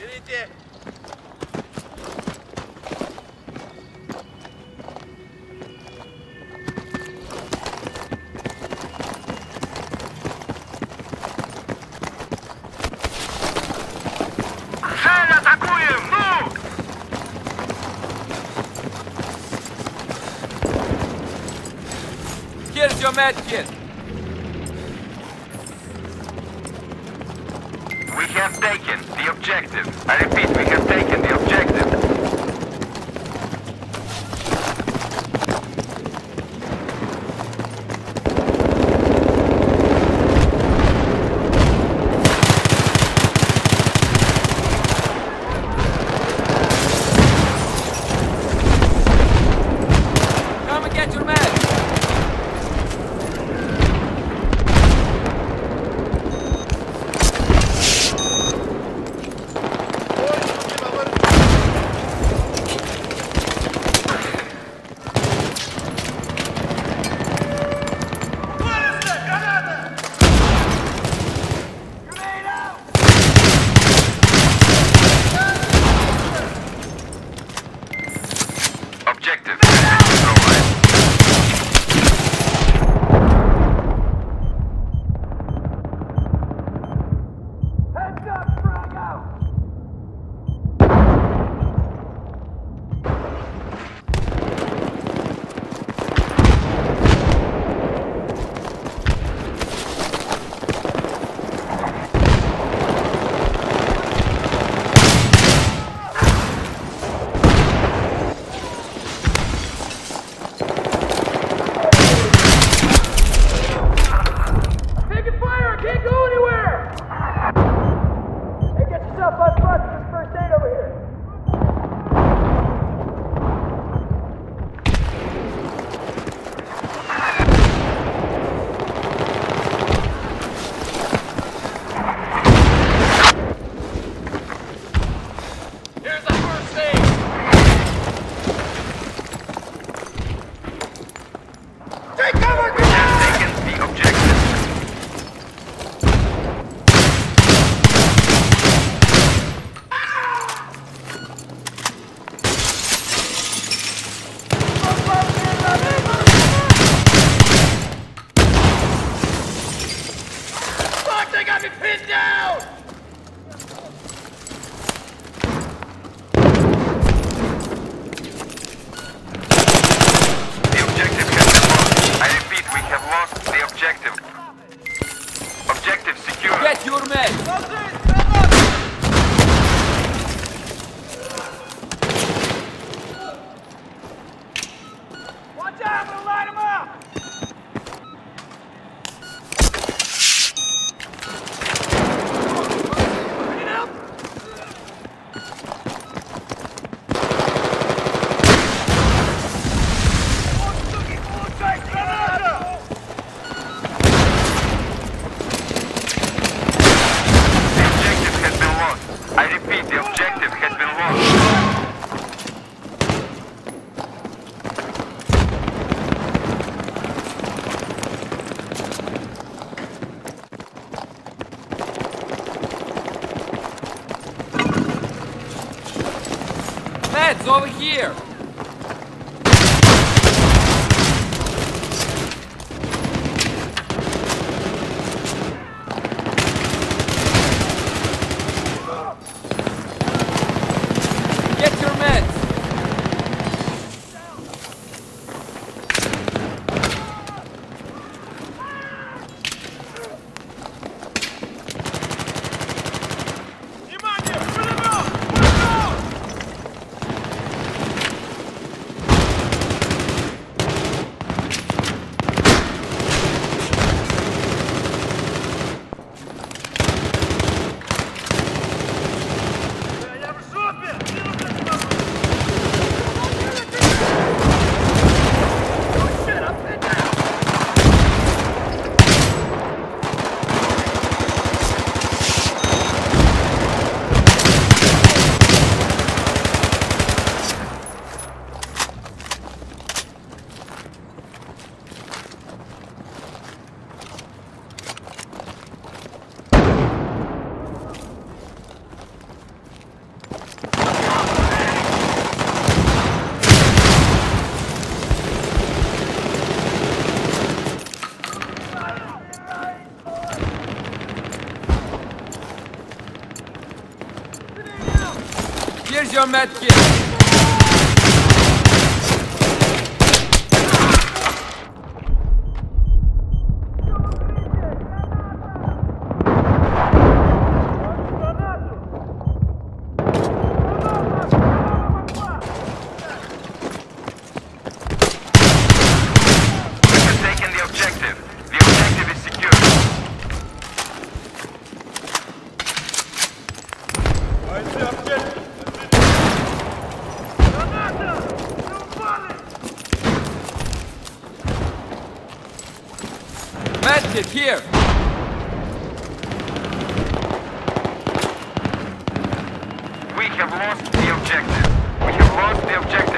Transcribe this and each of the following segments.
Trinity. Your. We have taken the objective. I repeat, Here's Med here. We have lost the objective. We have lost the objective.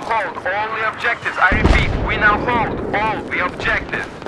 now hold all the objectives. I repeat, we now hold all the objectives.